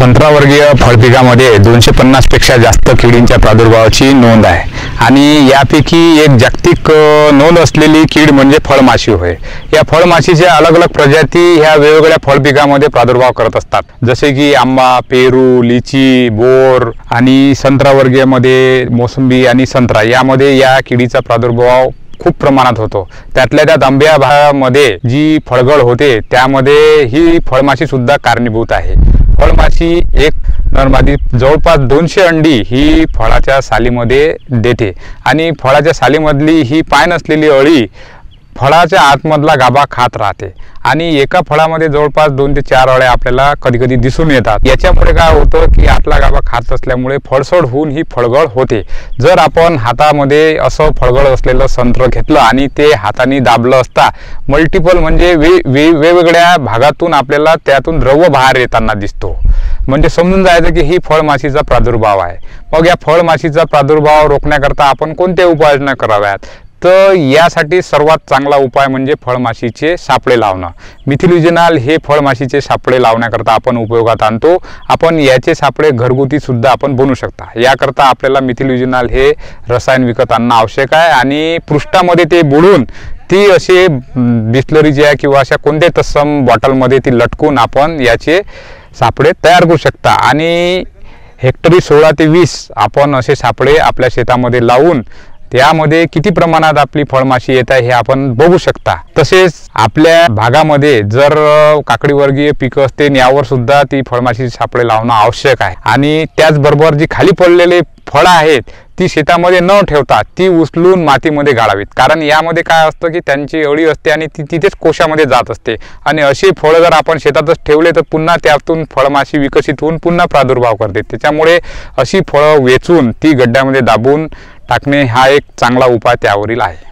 संत्रावर्गीय फळपिकामध्ये दोनशे पन्नासपेक्षा जास्त किडींच्या प्रादुर्भावाची नोंद आहे. आणि यापैकी एक जागतिक नोंद असलेली कीड म्हणजे फळमाशी होय. या फळमाशीच्या अलग अलग प्रजाती ह्या वेगवेगळ्या फळपिकामध्ये प्रादुर्भाव करत असतात. जसे की आंबा पेरू लिची बोर आणि संत्रावर्गीयमध्ये मोसंबी आणि संत्रा यामध्ये या किडीचा प्रादुर्भाव खूप प्रमाणात होतो. त्यातल्या त्यात आंब्या भागामध्ये जी फळगळ होते त्यामध्ये ही फळमाशी सुद्धा कारणीभूत आहे. फळमाशी एक नरमादी जवळपास दोनशे अंडी ही फळाच्या सालीमध्ये देते. आणि फळाच्या सालीमधली ही पाय नसलेली अळी फळाच्या आतमधला गाभा खात राहते. आणि एका फळामध्ये जवळपास दोन ते चार अळ्या आपल्याला कधी कधी दिसून येतात. याच्यामुळे काय होतं की आतला गाभा खात असल्यामुळे फळसड होऊन ही फळगळ होते. जर आपण हातामध्ये असं फळगळ असलेलं संत्र घेतलं आणि ते हाताने दाबलं असता मल्टिपल म्हणजे वे वे वेगवेगळ्या भागातून आपल्याला त्यातून द्रव बाहेर येताना दिसतो. म्हणजे समजून जायचं की ही फळमाशीचा प्रादुर्भाव आहे. मग या फळमाशीचा प्रादुर्भाव रोखण्याकरता आपण कोणत्या उपाययोजना कराव्यात? तर यासाठी सर्वात चांगला उपाय म्हणजे फळमाशीचे सापळे लावणं. मिथिलिजिनाल हे फळमाशीचे सापळे लावण्याकरता आपण उपयोगात आणतो. आपण याचे सापळे घरगुतीसुद्धा आपण बनवू शकता. याकरता आपल्याला मिथिलिजिनाल हे रसायन विकत आणणं आवश्यक आहे आणि पृष्ठामध्ये ते बुडून ती असे बिसलरी जी आहे किंवा अशा कोणत्या तत्सम बॉटलमध्ये ती लटकून आपण याचे सापळे तयार करू शकता. आणि हेक्टरी सोळा ते वीस आपण असे सापळे आपल्या शेतामध्ये लावून त्यामध्ये किती प्रमाणात आपली फळमाशी येत आहे हे आपण बघू शकता. तसेच आपल्या भागामध्ये जर काकडीवर्गीय पिकं असते यावर सुद्धा ती फळमाशी सापळे लावणं आवश्यक आहे. आणि त्याचबरोबर जी खाली पडलेले फळं आहेत ती शेतामध्ये न ठेवता ती उचलून मातीमध्ये गाळावीत. कारण यामध्ये काय असतं की त्यांची अळी असते आणि ती तिथेच कोशामध्ये जात असते. आणि अशी फळं जर आपण शेतातच ठेवले तर पुन्हा त्यातून फळमाशी विकसित होऊन पुन्हा प्रादुर्भाव करते. त्याच्यामुळे अशी फळं वेचून ती गड्ड्यामध्ये दाबून टाकणे हा एक चांगला उपाय त्यावरील आहे.